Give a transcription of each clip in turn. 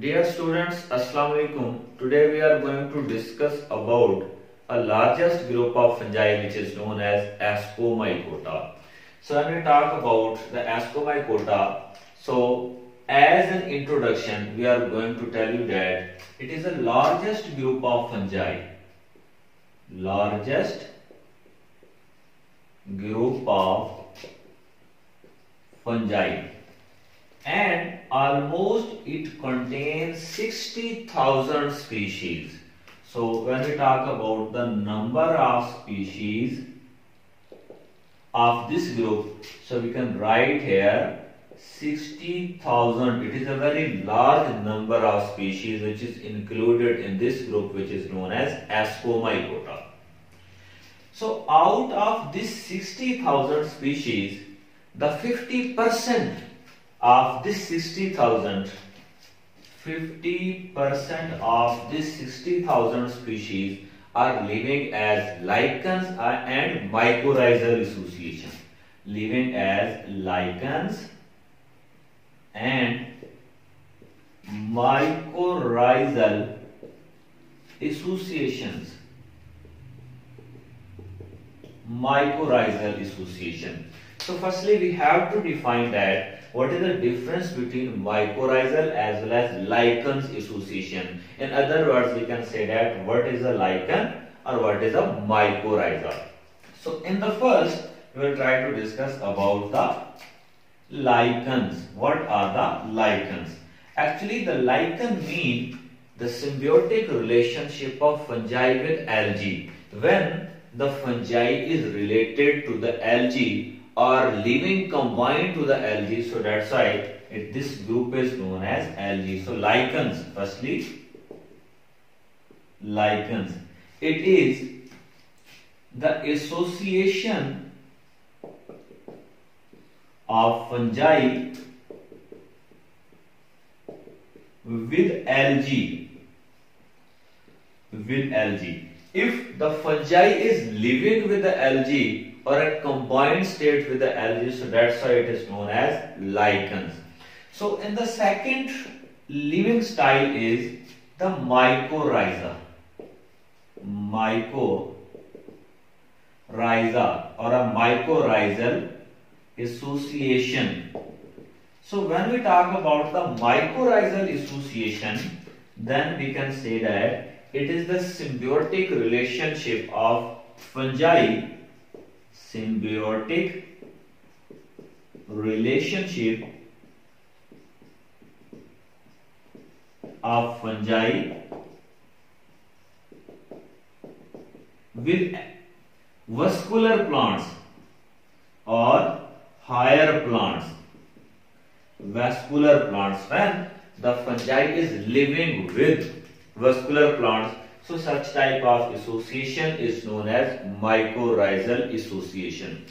Dear students, Assalamu alaikum. Today we are going to discuss about a largest group of fungi which is known as Ascomycota. So when we talk about the Ascomycota, so as an introduction we are going to tell you that it is the largest group of fungi. Largest group of fungi and almost it contains 60,000 species. So when we talk about the number of species of this group, so we can write here 60,000. It is a very large number of species which is included in this group which is known as Ascomycota. So out of this 60,000 species, the 50% of this 60,000 50% of this 60,000 species are living as lichens and mycorrhizal association. Living as lichens and mycorrhizal associations. Mycorrhizal association. So firstly we have to define that what is the difference between mycorrhizal as well as lichens association. In other words, we can say that what is a lichen or what is a mycorrhiza. So in the first, we will try to discuss about the lichens. What are the lichens? Actually, the lichen mean the symbiotic relationship of fungi with algae. When the fungi is related to the algae are living combined to the algae. So that's why it, this group is known as algae. So lichens, firstly, lichens. It is the association of fungi with algae with algae if the fungi is living with the algae or a combined state with the algae. So that's why it is known as lichens. So in the second living style is the mycorrhiza. Mycorrhiza or a mycorrhizal association. So when we talk about the mycorrhizal association, then we can say that it is the symbiotic relationship of fungi. Symbiotic relationship of fungi with vascular plants or higher plants. Vascular plants when the fungi is living with vascular plants so such type of association is known as mycorrhizal association.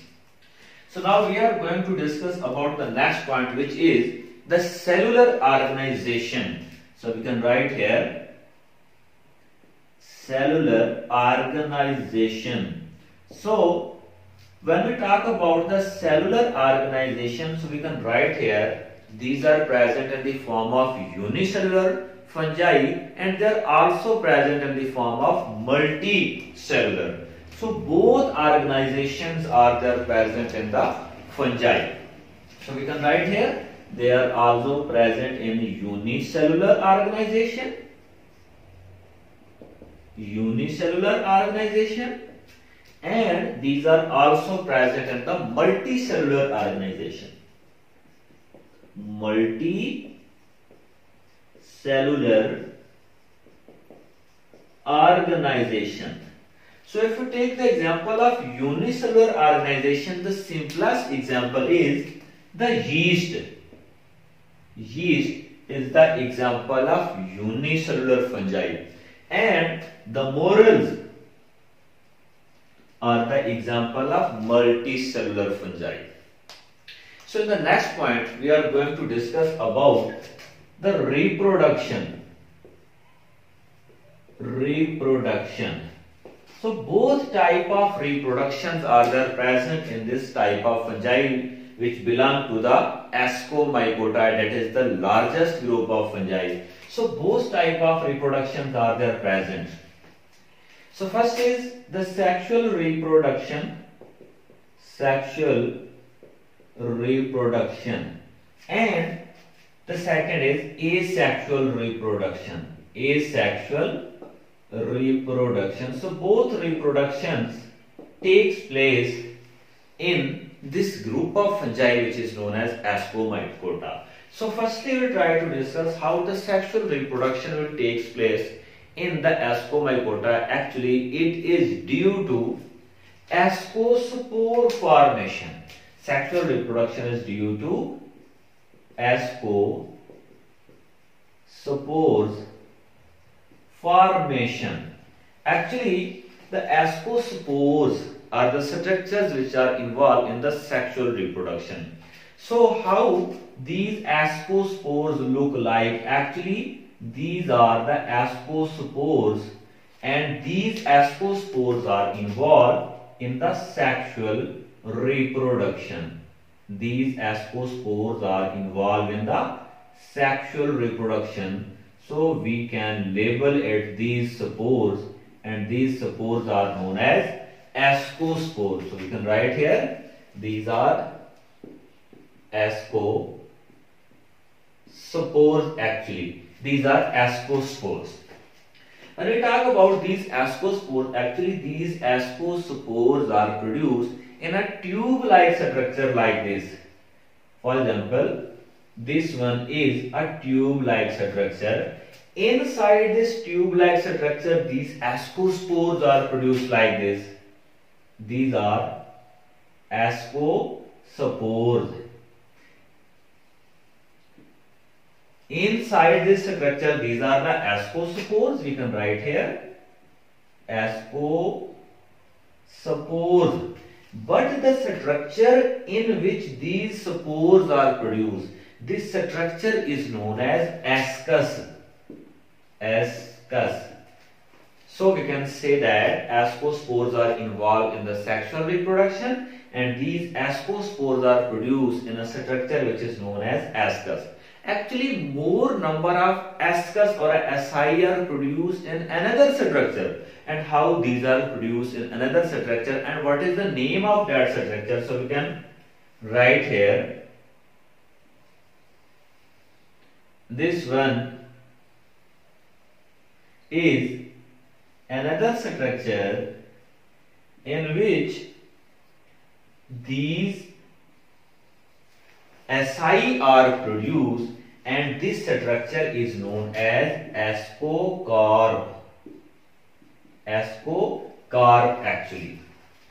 So now we are going to discuss about the next point which is the cellular organization. So we can write here cellular organization. So when we talk about the cellular organization, so we can write here these are present in the form of unicellular fungi and they are also present in the form of multicellular. So both organizations are there present in the fungi. So we can write here they are also present in unicellular organization unicellular organization and these are also present in the multicellular organization multi cellular organization. So if you take the example of unicellular organization, the simplest example is the yeast. Yeast is the example of unicellular fungi and the morels are the example of multicellular fungi. So in the next point, we are going to discuss about the reproduction. Reproduction. So both type of reproductions are there present in this type of fungi which belong to the ascomycota that is the largest group of fungi. So both type of reproductions are there present. So first is the sexual reproduction, sexual reproduction. And the second is asexual reproduction, asexual reproduction. So both reproductions takes place in this group of fungi which is known as Ascomycota. So firstly we will try to discuss how the sexual reproduction will takes place in the Ascomycota. Actually it is due to ascospore formation. Sexual reproduction is due to ascospores formation. Actually the ascospores are the structures which are involved in the sexual reproduction. So how these ascospores look like? Actually these are the ascospores and these ascospores are involved in the sexual reproduction. These ascospores are involved in the sexual reproduction. So we can label it these spores and these spores are known as ascospores. So we can write here these are ascospores actually. These are ascospores. When we talk about these ascospores, actually these ascospores are produced in a tube-like structure like this. For example, this one is a tube-like structure. Inside this tube-like structure, these ascospores are produced like this. These are ascospores. Inside this structure, these are the ascospores. We can write here ascospores. But the structure in which these spores are produced, this structure is known as ascus. Ascus. So we can say that ascospores are involved in the sexual reproduction and these ascospores are produced in a structure which is known as ascus. Actually, more number of ascus or asci are produced in another structure and how these are produced in another structure and what is the name of that structure. So we can write here this one is another structure in which these asci are produced and this structure is known as ascocarp. Ascocarp actually.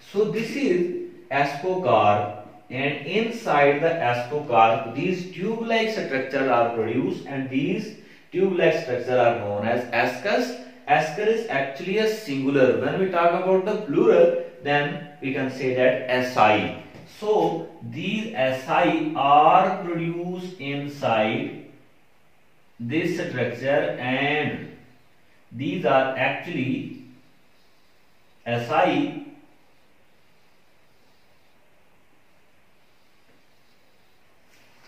So this is ascocarp and inside the ascocarp these tube-like structures are produced and these tube-like structures are known as ascus. Ascus is actually a singular. When we talk about the plural then we can say that asci. So these asci are produced inside this structure and these are actually asci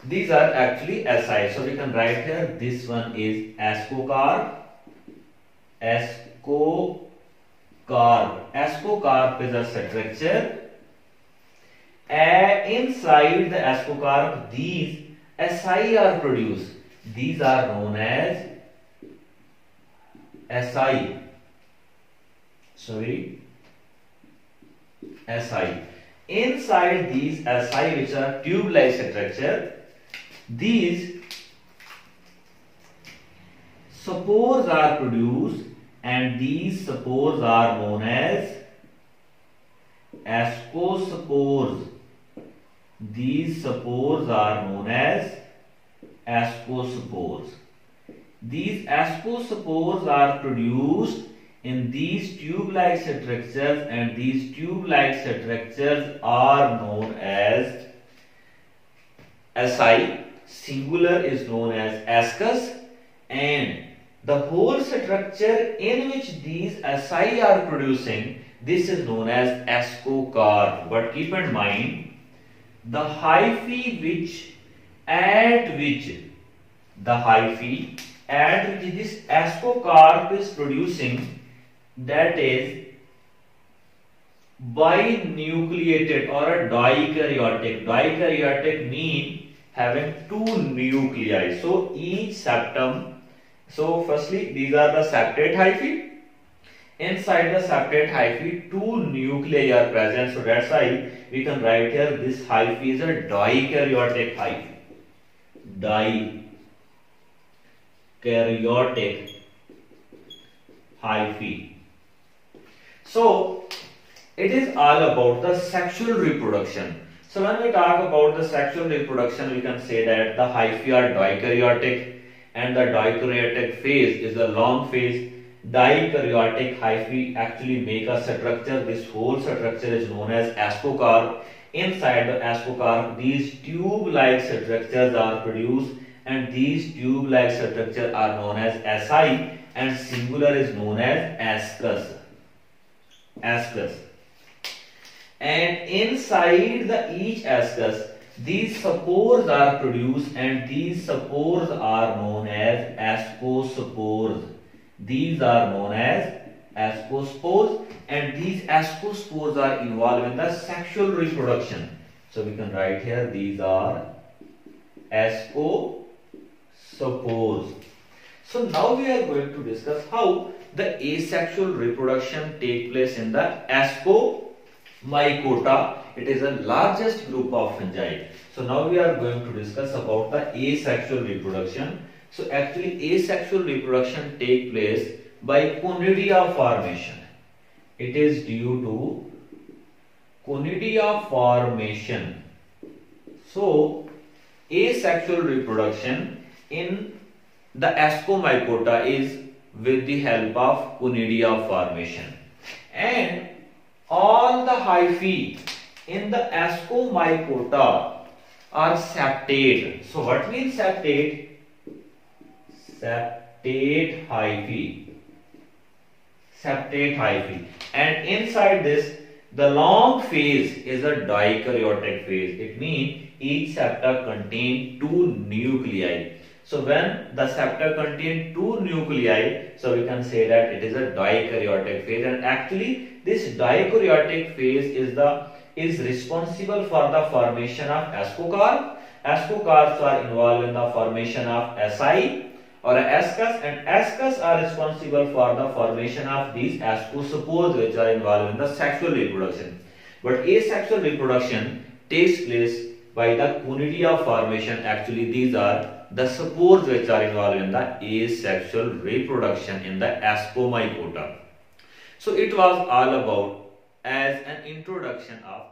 these are actually asci so we can write here this one is ascocarp ascocarp ascocarp is a structure inside the ascocarp, these asci are produced. These are known as asci. Sorry, asci. Inside these asci, which are tube-like structure, these spores are produced and these spores are known as ascospores these spores are known as ascospores. These ascospores are produced in these tube-like structures and these tube-like structures are known as asci. Singular is known as ascus and the whole structure in which these asci are producing this is known as ascocarp. But keep in mind the hyphae which at which the hyphae at which this ascocarp is producing that is binucleated or a dikaryotic. Dikaryotic mean having two nuclei. So each septum, so firstly these are the septate hyphae. Inside the septate hyphae, two nuclei are present. So that's why we can write here this hyphae is a dikaryotic hyphae. Dikaryotic hyphae. So it is all about the sexual reproduction. So when we talk about the sexual reproduction, we can say that the hyphae are dikaryotic and the dikaryotic phase is a long phase. Dikaryotic hyphae actually make a structure. This whole structure is known as ascocarp. Inside the ascocarp, these tube-like structures are produced and these tube-like structures are known as asci and singular is known as ascus ascus and inside the each ascus these spores are produced and these spores are known as ascospores these are known as ascospores and these ascospores are involved in the sexual reproduction so we can write here these are ascospores so now we are going to discuss how the asexual reproduction take place in the Ascomycota. It is the largest group of fungi. So now we are going to discuss about the asexual reproduction. So actually asexual reproduction take place by conidia formation. It is due to conidia formation. So asexual reproduction in the Ascomycota is with the help of conidia formation. And all the hyphae in the Ascomycota are septate. So what means septate? Septate hyphae. Septate hyphae. And inside this, the long phase is a dikaryotic phase. It means each septa contain two nuclei. So when the septa contain two nuclei, so we can say that it is a dikaryotic phase and actually this dikaryotic phase is the is responsible for the formation of ascocarp. Ascocarps are involved in the formation of asci or ascus and ascus are responsible for the formation of these ascospores which are involved in the sexual reproduction. But asexual reproduction takes place by the conidia formation. Actually these are the spores which are involved in the asexual reproduction in the Ascomycota. So it was all about as an introduction of.